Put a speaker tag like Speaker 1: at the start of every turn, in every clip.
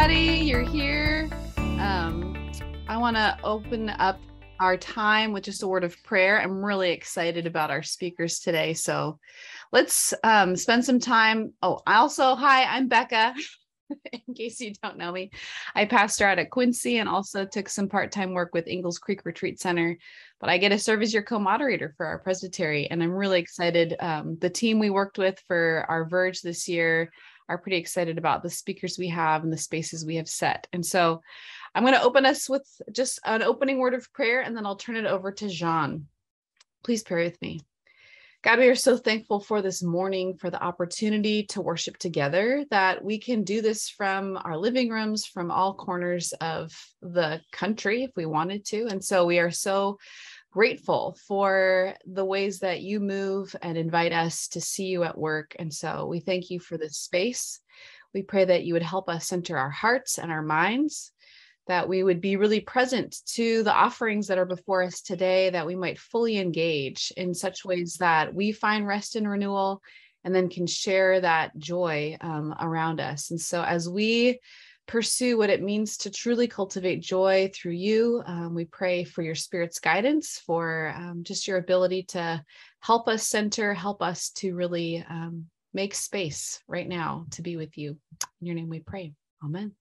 Speaker 1: Everybody. You're here. Um, I want to open up our time with just a word of prayer. I'm really excited about our speakers today. So let's um, spend some time. Oh, I also, hi, I'm Becca. in case you don't know me, I pastor out at Quincy and also took some part time work with Ingalls Creek Retreat Center. But I get to serve as your co moderator for our presbytery. And I'm really excited. Um, the team we worked with for our Verge this year are pretty excited about the speakers we have and the spaces we have set. And so I'm going to open us with just an opening word of prayer and then I'll turn it over to Jean. Please pray with me. God, we are so thankful for this morning, for the opportunity to worship together, that we can do this from our living rooms, from all corners of the country if we wanted to. And so we are so grateful for the ways that you move and invite us to see you at work. And so we thank you for this space. We pray that you would help us center our hearts and our minds that we would be really present to the offerings that are before us today, that we might fully engage in such ways that we find rest and renewal and then can share that joy um, around us. And so as we pursue what it means to truly cultivate joy through you, um, we pray for your spirit's guidance, for um, just your ability to help us center, help us to really um, make space right now to be with you. In your name we pray. Amen.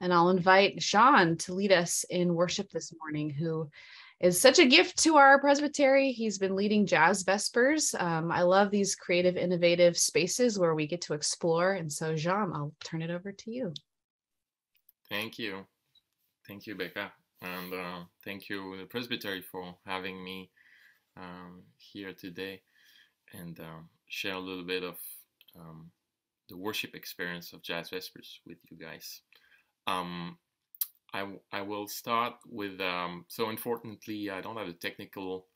Speaker 1: And I'll invite Jean to lead us in worship this morning, who is such a gift to our presbytery. He's been leading Jazz Vespers. Um, I love these creative, innovative spaces where we get to explore. And so, Jean, I'll turn it over to you.
Speaker 2: Thank you. Thank you, Becca. And uh, thank you, the presbytery, for having me um, here today and uh, share a little bit of um, the worship experience of Jazz Vespers with you guys. Um, I, I will start with, um, so unfortunately, I don't have the technical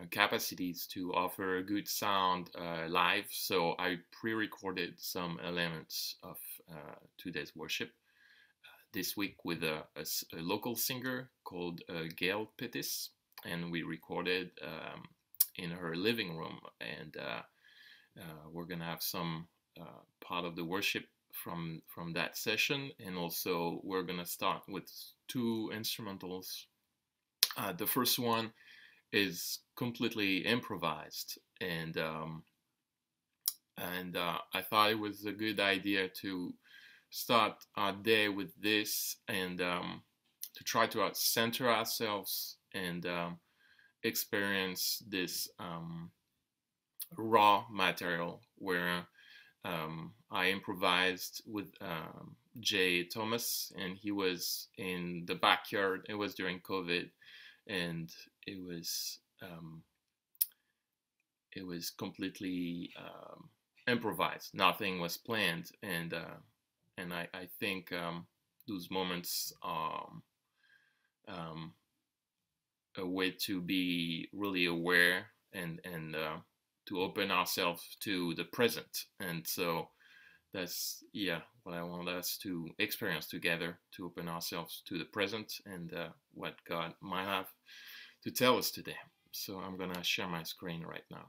Speaker 2: uh, capacities to offer a good sound uh, live, so I pre-recorded some elements of uh, today's worship this week with a, a, a local singer called uh, Gail Pettis, and we recorded um, in her living room, and uh, we're gonna have some part of the worship from from that session and also we're gonna start with two instrumentals. Uh, the first one is completely improvised and um, and uh, I thought it was a good idea to start our day with this and um, to try to center ourselves and um, experience this um, raw material where um, I improvised with um, Jay Thomas, and he was in the backyard. It was during COVID, and it was um, it was completely improvised. Nothing was planned, and uh, and I, I think um, those moments are um, a way to be really aware and and uh, to open ourselves to the present. And so that's, yeah, what I want us to experience together to open ourselves to the present and uh, what God might have to tell us today. So I'm to share my screen right now.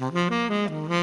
Speaker 2: Mm-hmm.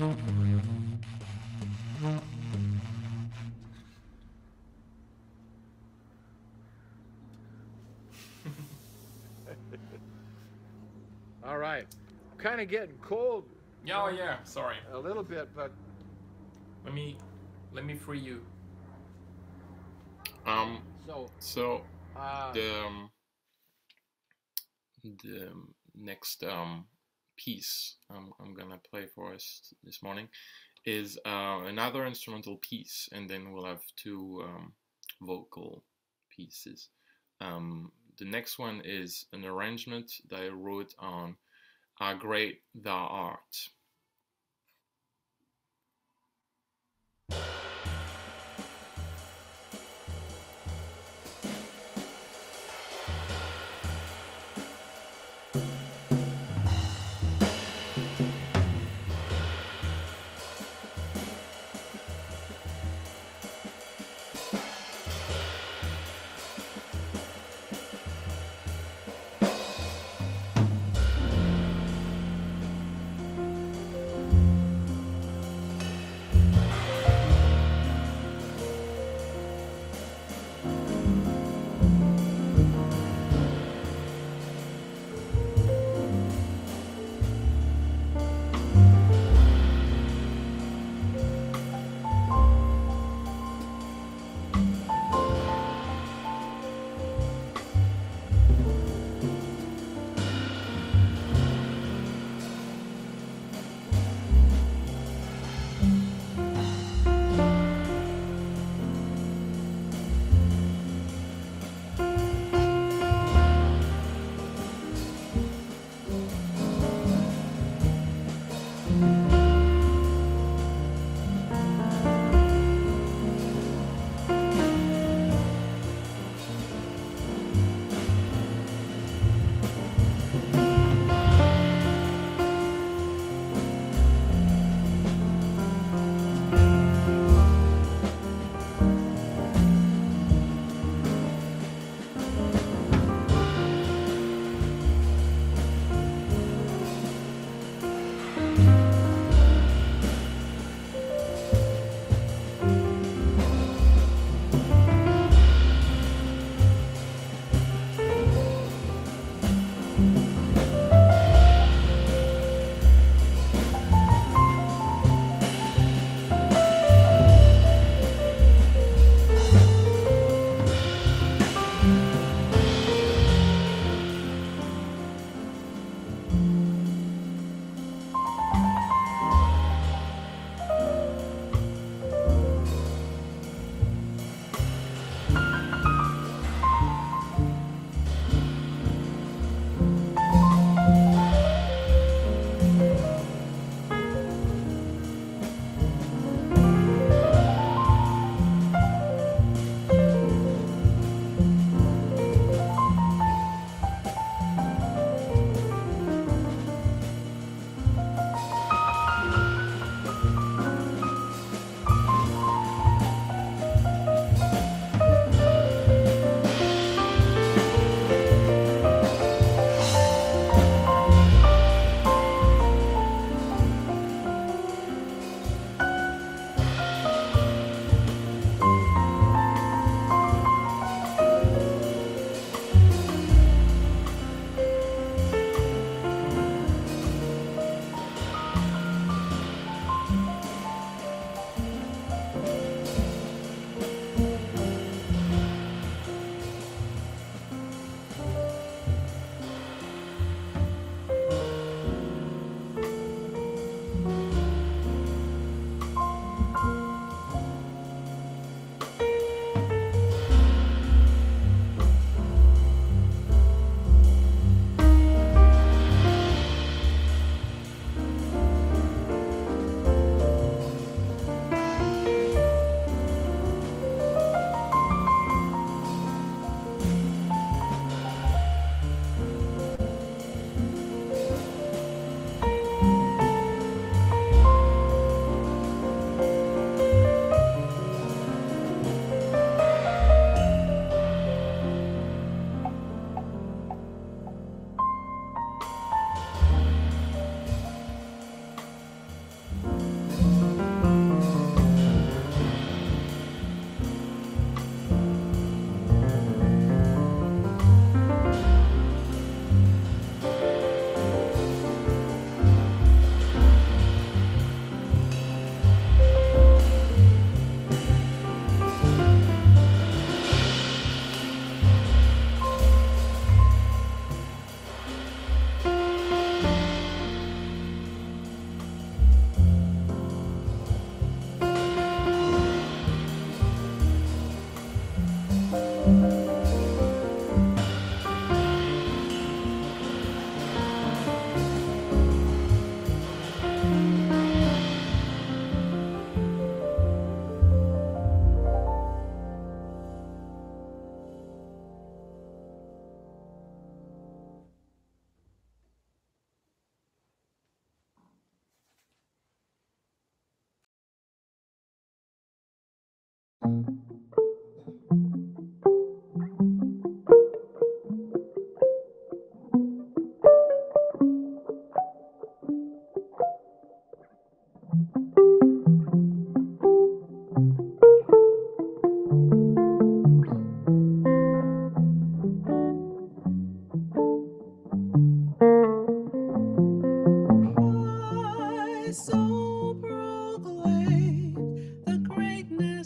Speaker 3: All right. Kind of getting cold.
Speaker 2: Yeah, oh, yeah. Sorry.
Speaker 3: A little bit, but
Speaker 2: let me let me free you. Um.
Speaker 3: So.
Speaker 2: So.
Speaker 3: Uh,
Speaker 2: the um, the next um piece I'm I'm gonna play for us this morning is uh, another instrumental piece, and then we'll have two um, vocal pieces. Um, the next one is an arrangement that I wrote on How Great Thou Art.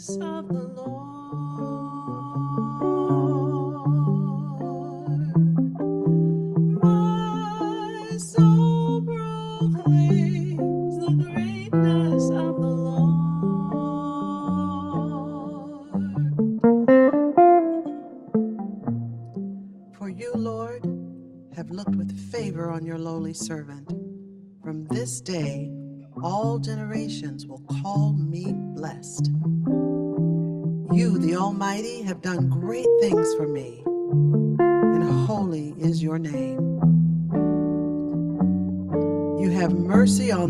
Speaker 4: of the Lord.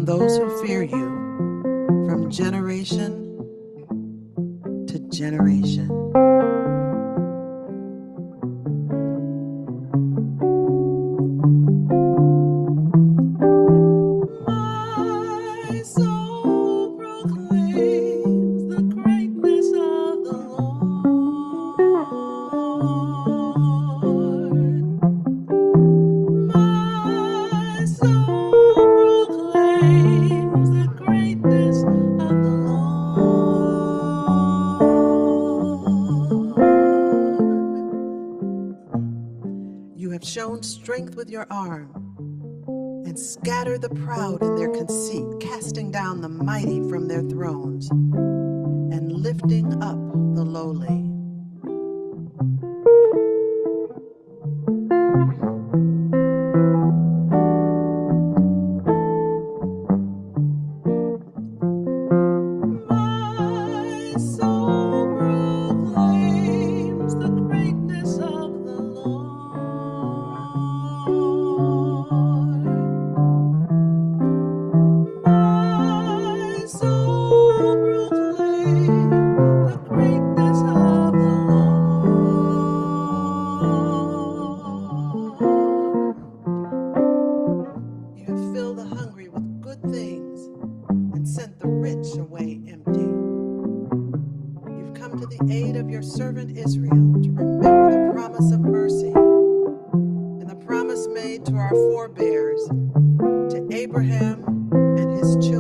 Speaker 4: those who the proud in their conceit, casting down the mighty from their thrones.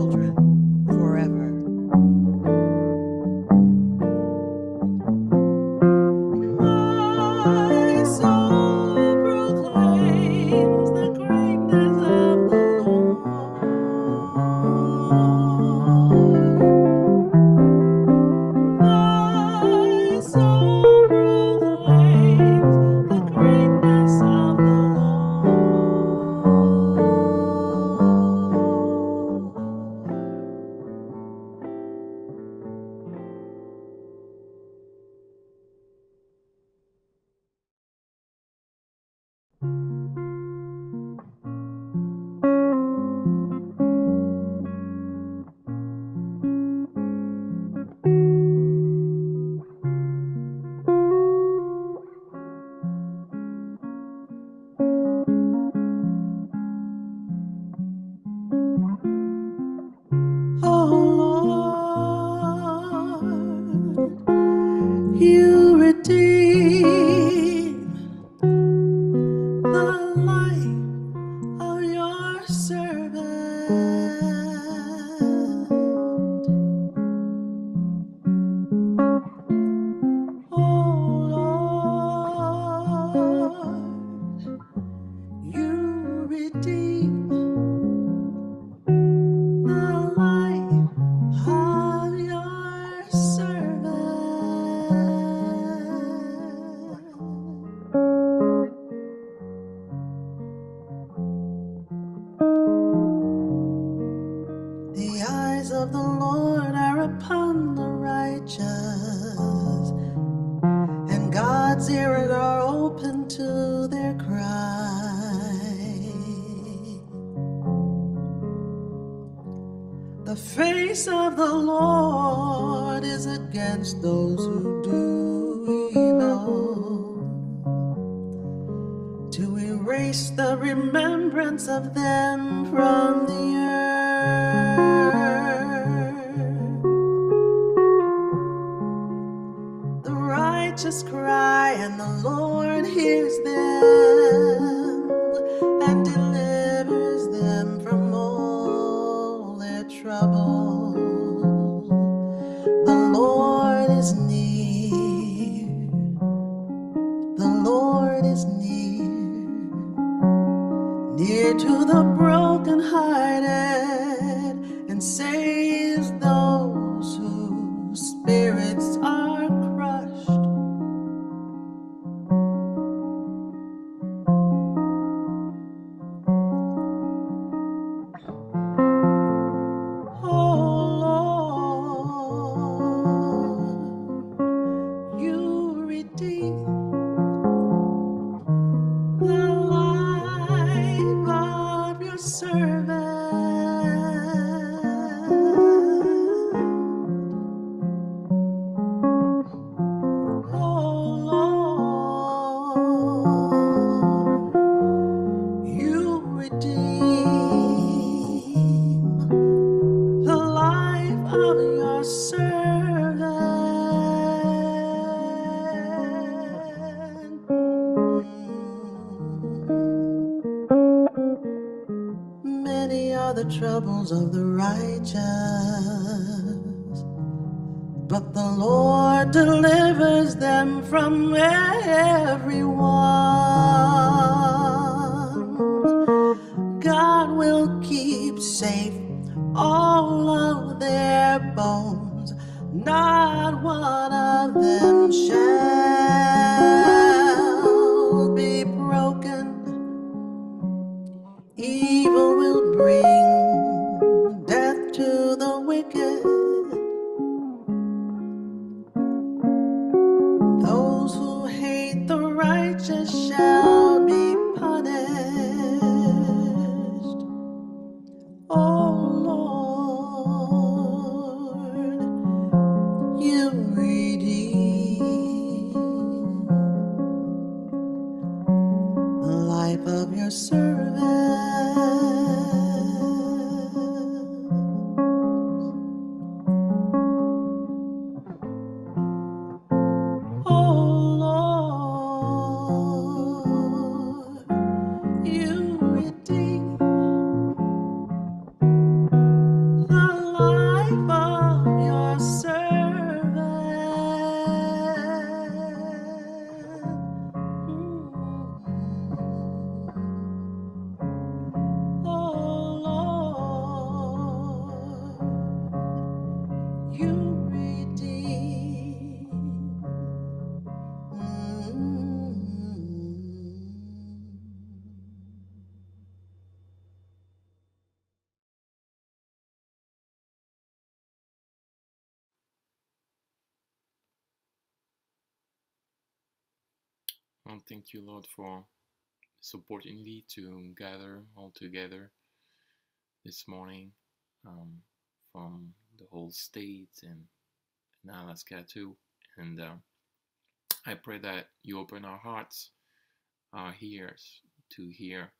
Speaker 4: children. All
Speaker 2: thank you, Lord, for supporting me to gather all together this morning um, from the whole state and, and Alaska too. And uh, I pray that you open our hearts, our ears to hear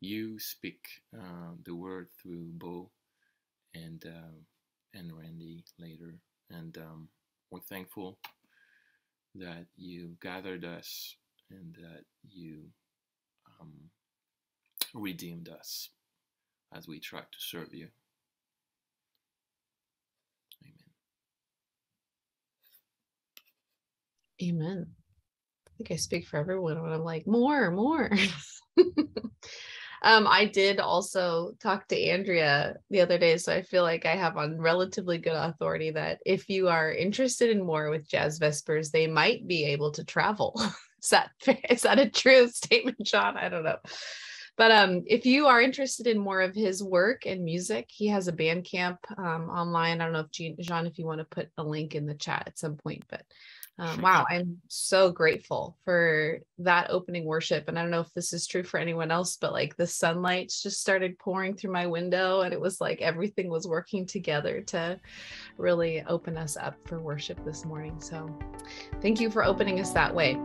Speaker 2: you speak uh, the word through Bo and uh, and Randy later. And um, we're thankful that you gathered us and that you um, redeemed us as we try to serve you. Amen.
Speaker 1: Amen. I think I speak for everyone when I'm like, more, more. um, I did also talk to Andrea the other day, so I feel like I have on relatively good authority that if you are interested in more with Jazz Vespers, they might be able to travel. is that is that a true statement, Jean? I don't know. But um, if you are interested in more of his work and music, he has a Bandcamp um, online. I don't know if Jean, Jean, if you want to put a link in the chat at some point, but Um, wow, I'm so grateful for that opening worship. And I don't know if this is true for anyone else, but like the sunlight just started pouring through my window, and it was like everything was working together to really open us up for worship this morning. So thank you for opening us that way.